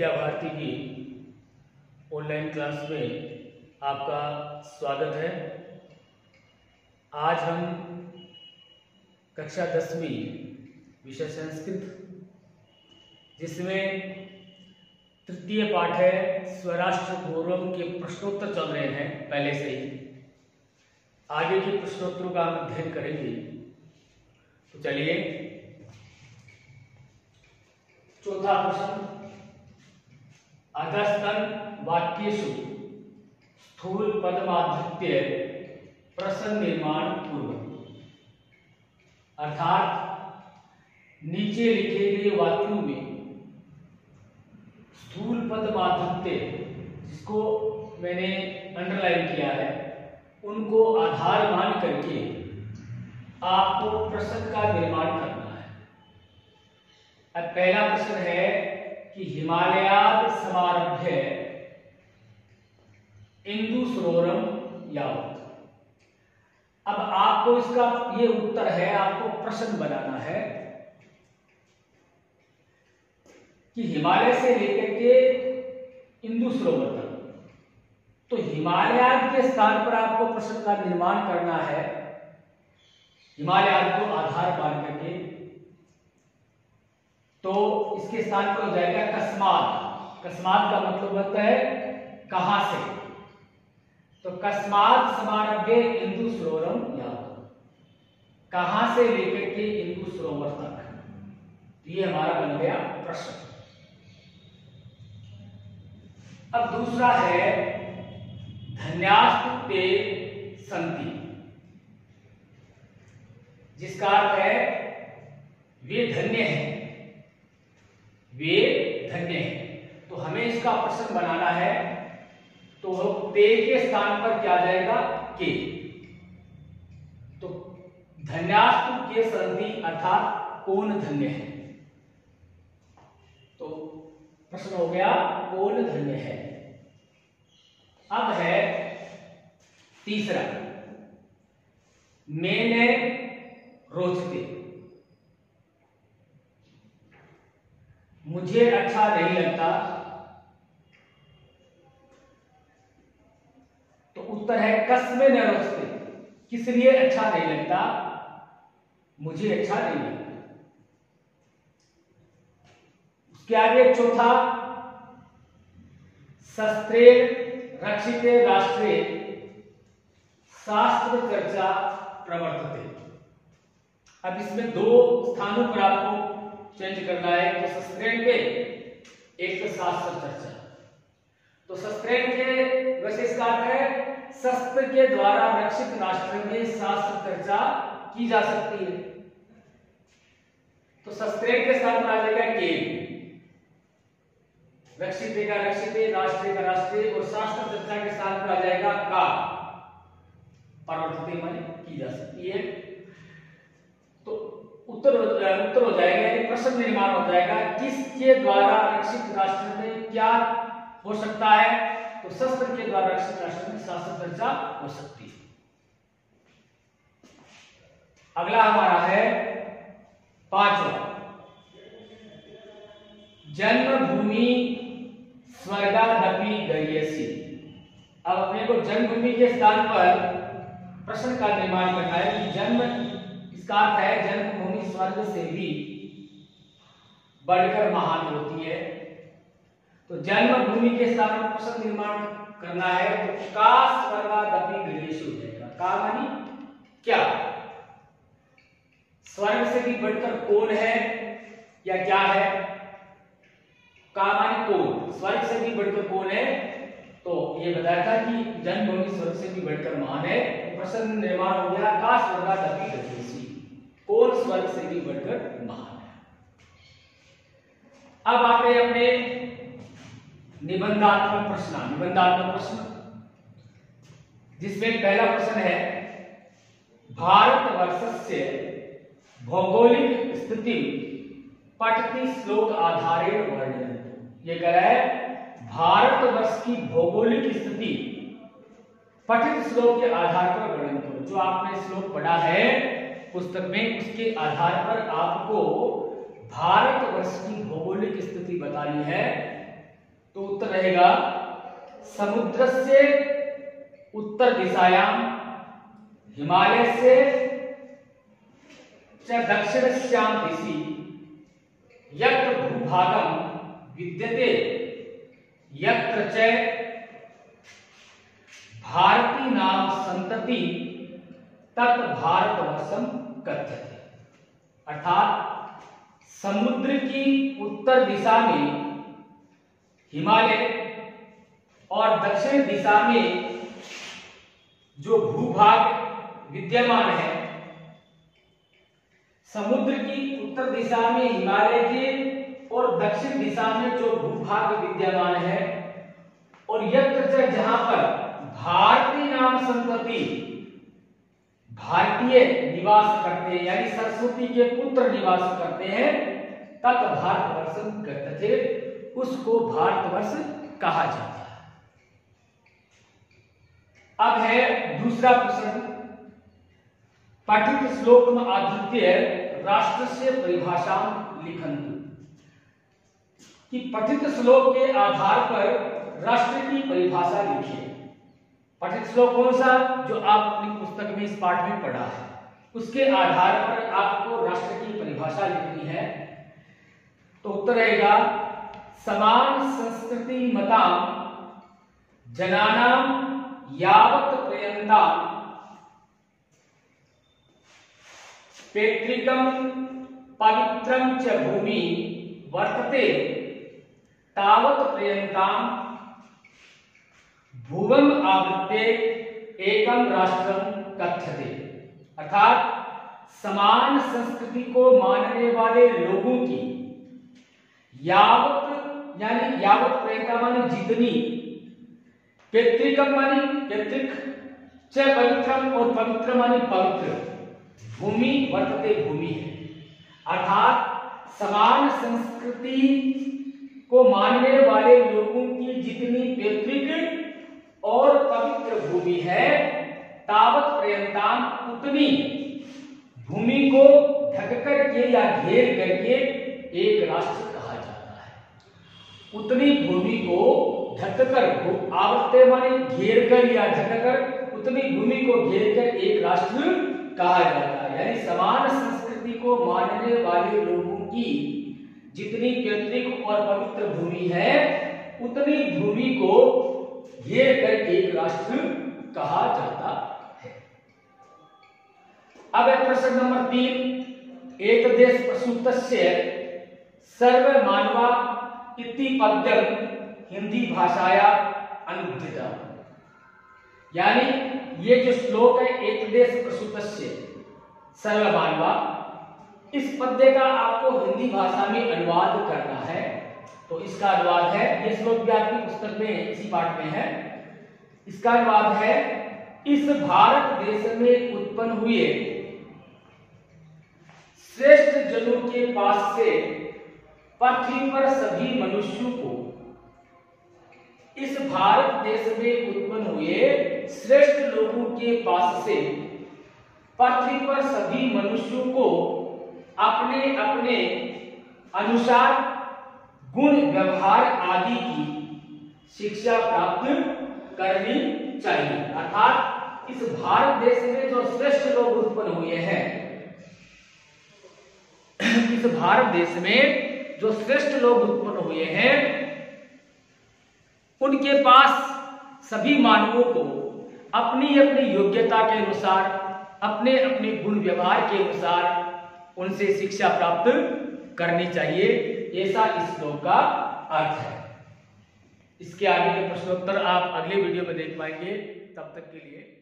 विद्या भारती की online class में आपका स्वागत है। आज हम कक्षा दसवीं विषय संस्कृत, जिसमें तृतीय पाठ है, स्वराष्ट्र गौरव के प्रश्नोत्तर चल रहे हैं, पहले से ही। आगे के प्रश्नोत्तरों का हम अध्ययन करेंगे। तो चलिए। चौथा प्रश्न। अधस्तन वाक्येषु स्थूल पदमाधृत्य प्रश्न निर्माण पूर्व अर्थात, नीचे लिखे गए वाक्यों में स्थूल पद माधुर्य जिसको मैंने अंडरलाइन किया है, उनको आधार मान करके आपको प्रश्न का निर्माण करना है। अब पहला प्रश्न है कि हिमालयाद समारभ्य इंदु सरोवरम यावत। अब आपको इसका ये उत्तर है, आपको प्रश्न बनाना है कि हिमालय से लेकर के इंदु सरोवर तक। तो हिमालय के स्थान पर आपको प्रश्न का निर्माण करना है हिमालय को आधार मान करके। तो इसके स्थान पर हो जाएगा? कस्मात। कस्मात का मतलब होता है कहाँ से? तो कस्मात समारभ्य इंदु सरोवरम या कहाँ से लेकर के इंदु सरोवर तक? ये हमारा बन गया प्रश्न। अब दूसरा है धन्यास्ते संति। जिसका अर्थ है वे धन्य हैं वे धन्य हैं इसका प्रश्न बनाना है तो ते के स्थान पर क्या जाएगा? के। तो धन्यास्तु के संधि अर्थात कौन धन्य है? तो प्रश्न हो गया, कौन धन्य है? अब है तीसरा। मैंने रोचते। मुझे अच्छा नहीं लगता उत्तर है कसमे न रोचते किस लिए अच्छा नहीं लगता? मुझे अच्छा नहीं लगता। उसके आगे चौथा, शस्त्रे रक्षित राष्ट्रे, शास्त्र चर्चा प्रवर्तते। अब इसमें दो स्थानों पर आपको चेंज करना है, एक तो सस्त्रेण पे, एक तो शास्त्र चर्चा। तो के वैसे इसका अर्थ है, शस्त्र के द्वारा रक्षित राष्ट्र में शास्त्र चर्चा की जा सकती है। तो सस्त्रेण के पर आ जाएगा के रक्षित का, रक्षित राष्ट्रीय का राष्ट्रीय और शास्त्र चर्चा के स्थान पर आ जाएगा का। परवर्ती माने की जा सकती है। तो उत्तर उत्तर हो जाएगा प्रश्न निर्माण हो जाएगा, किसके द्वारा रक्षित राष्ट्र में क्या हो सकता है तो शस्त्र के द्वारा राष्ट्र में शास्त्र चर्चा हो सकती है। अगला हमारा है पांचवा। जन्मभूमि स्वर्गादपि गरीयसी। अब अपने को जन्मभूमि के स्थान पर प्रश्न का निर्माण करना है कि जन्म इसका अर्थ है? जन्मभूमि स्वर्ग से भी बढ़कर महान होती है। तो जन्मभूमि के स्थान पर निर्माण करना है तो का स्वर्गादपि जाएगा। का मानी? क्या? स्वर्ग से भी बढ़कर कौन है या क्या है? कामानी कौन? स्वर्ग से भी बढ़कर कौन है? तो ये बताया था कि जन्मभूमि स्वर्ग से भी बढ़कर महान है प्रसन्न निर्माण हो गया, का स्वर्गादपि गतिशी कौन स्वर्ग से भी बढ़कर महान है? अब आते अपने निबंधात्मक प्रश्न निबंधात्मक प्रश्न। जिसमें पहला प्रश्न है, भारत वर्ष से भौगोलिक स्थिति पठती श्लोक आधारित वर्णन। ये कह रहा है भारतवर्ष की भौगोलिक स्थिति पठित श्लोक के आधार पर वर्णन करो। जो आपने श्लोक पढ़ा है, पुस्तक में उसके आधार पर आपको भारतवर्ष की भौगोलिक स्थिति बतानी है। तो उत्तर रहेगा समुद्र से उत्तर दिशायाम हिमालय से दक्षिण श्याम दिशि, यत्र भूभागम विद्यते भारती नाम संतति तत् भारतवर्षम कथ्यते। अर्थात समुद्र की उत्तर दिशा में हिमालय और दक्षिण दिशा में जो भूभाग विद्यमान है, समुद्र की उत्तर दिशा में हिमालय के और दक्षिण दिशा में जो भूभाग विद्यमान है, और यत्र जहाँ पर भारतीय नाम संतति, भारतीय निवास करते हैं, यानी सरस्वती के पुत्र निवास करते हैं तत् भारतवर्ष थे। उसको भारतवर्ष कहा जाता है। अब है दूसरा प्रश्न। पठित श्लोक में आदित्य राष्ट्र से परिभाषा लिखन कि पठित श्लोक के आधार पर राष्ट्र की परिभाषा लिखिए। पठित श्लोक कौन सा? जो आप अपनी पुस्तक में इस पाठ में पढ़ा है। उसके आधार पर आपको राष्ट्र की परिभाषा लिखनी है। तो उत्तर रहेगा समान संस्कृति मता जनानाम यावत पर्यंता पेत्रिकम पवित्रम च भूमि वर्तते, तावत पर्यंताम भुवन आवृत्ते एकम राष्ट्र कथ्यते। अर्थात समान संस्कृति को मानने वाले लोगों की यावत यानी यावत प्रेता मानी जितनी पैतृकम मानी पैतृक च पवित्रम और पवित्र मानी पवित्र। भूमि वर्तते भूमि है। अर्थात समान संस्कृति को मानने वाले लोगों की जितनी पैतृक और पवित्र भूमि है, तावत पर्यंताम उतनी भूमि को ढक करके या घेर करके एक राष्ट्र उतनी भूमि को ढककर आवृत्ते माने घेर कर या ढककर उतनी भूमि को घेर कर एक राष्ट्र कहा जाता है। यानी समान संस्कृति को मानने वाले लोगों की जितनी पैतृक और पवित्र भूमि है, उतनी भूमि को घेर कर एक राष्ट्र कहा जाता है। अब प्रश्न नंबर तीन। एक देश प्रसूत सर्व मानवा इति पद्यम हिंदी भाषाया अनुदित यानी ये जो श्लोक है एक देश प्रसूत सर्व मानवा इस पद्य का आपको हिंदी भाषा में अनुवाद करना है। तो इसका अनुवाद है, ये श्लोक भी आपकी पुस्तक में इसी पाठ में है। इसका अनुवाद है, इस भारत देश में उत्पन्न हुए श्रेष्ठ जनों के पास से पृथ्वी पर सभी मनुष्यों को इस भारत देश में उत्पन्न हुए श्रेष्ठ लोगों के पास से पृथ्वी पर सभी मनुष्यों को अपने अपने अनुसार, गुण, व्यवहार आदि की शिक्षा प्राप्त करनी चाहिए। अर्थात इस भारत देश में जो श्रेष्ठ लोग उत्पन्न हुए हैं, इस भारत देश में जो श्रेष्ठ लोग उत्पन्न हुए हैं, उनके पास सभी मानवों को अपनी अपनी योग्यता के अनुसार अपने अपने गुण व्यवहार के अनुसार उनसे शिक्षा प्राप्त करनी चाहिए। ऐसा इस श्लोक का अर्थ है। इसके आगे के प्रश्नोत्तर आप अगले वीडियो में देख पाएँगे। तब तक के लिए